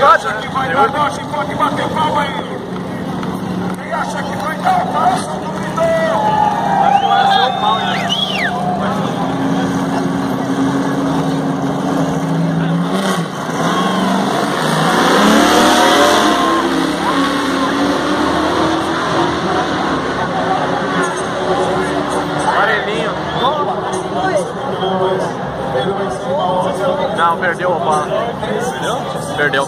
verdade? Quem acha que vai dar nossa pode bater palma aí. Quem acha que vai dar o falso do Vitão? Vai chorar seu pau, né? Amarelinho. Não, perdeu o bola. Perdeu? Perdeu.